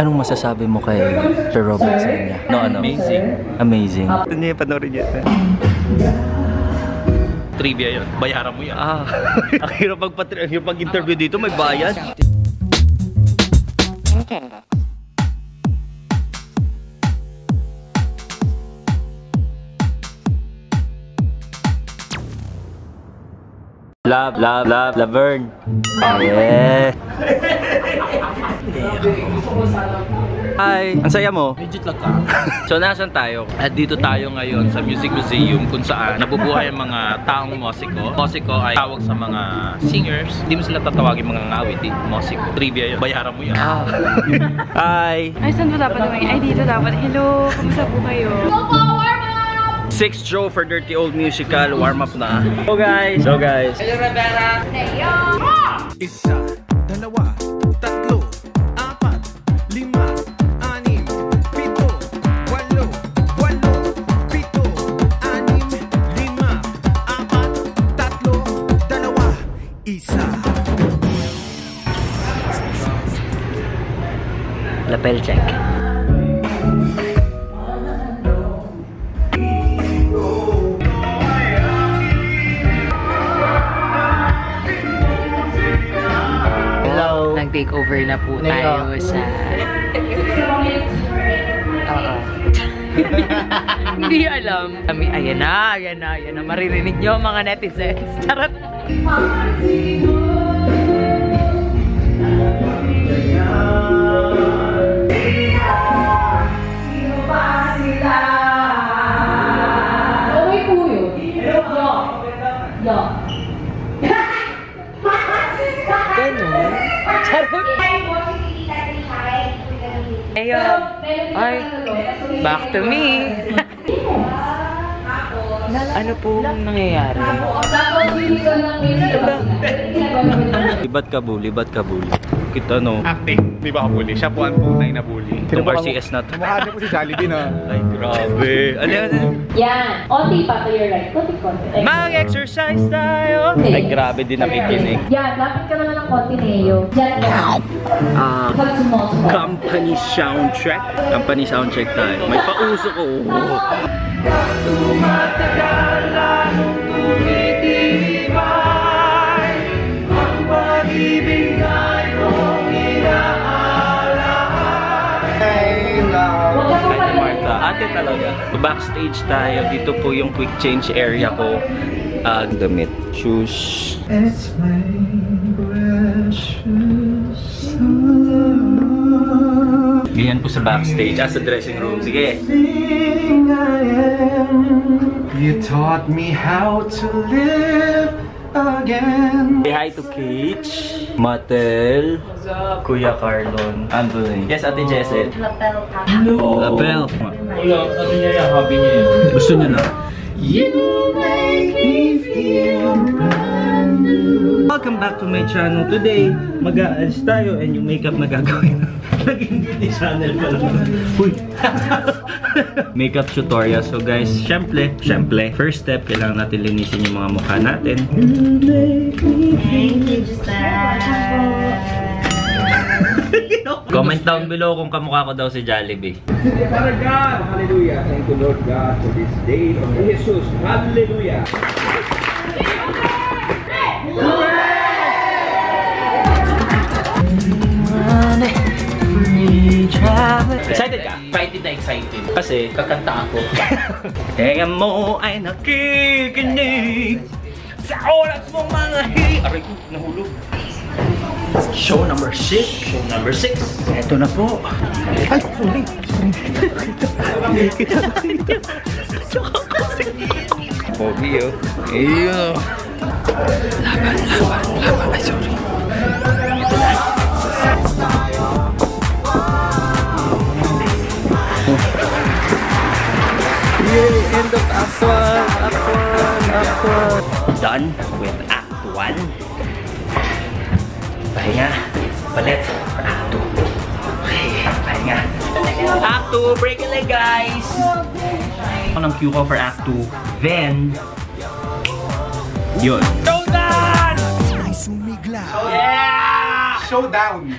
Anong masasabi mo kay Sir Robert sa kanya? No, ano? Amazing. Amazing. Ito niya panoorin niya. Trivia yun. Bayaran mo yan. Ah. ang hirap pag, ang hirap pag interview dito, may bayad. Love, love, love, Laverne. Yeah. Hi! Ang saya mo? Legit lang ka. So, nasan tayo? At dito tayo ngayon sa Music Museum kung saan nabubuhay ang mga taong musiko. Musiko ay tawag sa mga singers. Hindi mo sila tatawagin mga ngawit eh. Musiko. Trivia yun. Bayaran mo yan. Hi! Ay, saan ba dapat naman? Ay, dito dapat. Hello, kamusta po kayo? Sixth show for Dirty Old Musical. Warm up na. So guys! So guys! Isa, dalawa, tatlo, apat, lima, anim, pito, walo, walo, pito, anim, lima, apat, tatlo, dalawa, isa. Lapel check. Hello! Nag-take over na po tayo sa... Oo. Hindi alam. Kami, ayan na, ayan na, ayan na. Maririnig nyo mga netizens. Charot. Ayun. Ay, back to me. ano po nangyayari? Libat ka bully, libat ka bully. Kita no. Acting. Di ba ako bully? Siya po ang tunay na bully. Itong RCS na to. Mukha niyo po si Jollibee na. Ay, grabe. Ano yan? Yan. Onti pa to your right. Konti, konti. Mag-exercise tayo! Ay, grabe din nakikinig. Yan. Lapit ka naman ng konti, Neo. Yan. Yan. Ah, company soundtrack. Company soundtrack tayo. May pauso ko. Oh. Ka Ate pa Martha, ate talaga. Backstage tayo. Dito po yung quick change area ko. Ah, damit. Shoes. Ganyan po sa backstage. Ah, sa dressing room. Sige. You taught me how to live again. Say hi to Kate, Matel, Kuya Carlon, Anthony. Yes, Ate Jesset. Lapel ka. Lapel. Wala, ano niya yan? Hobby niya yan. Gusto niya na. Welcome back to my channel. Today, mag-aalis tayo and yung makeup na gagawin. Naging beauty channel pa lang. Uy! makeup tutorial. So guys, syempre, syempre, first step, kailangan natin linisin yung mga mukha natin. Comment down below kung kamukha ko daw si Jollibee. Father God, hallelujah. Thank you, Lord God, for this day of Jesus. Hallelujah. Excited na. Kasi, Kakanta ako. Tenga mo ay nakikinig sa oras mong mga hi... Aray ko, nahulog. Show number 6. Show number 6. Eto na po. Ay, sorry. Sorry. Na oh. Iyo. Laban, laban, laban. Ay, sorry. Yay! Done with Act 1. Pahinga. Palit for Act 2. Okay, pahinga. Act 2, break a leg guys! Ako ng cue ko for Act 2. Then, yun. Showdown! Sumigla. Yeah! Showdown.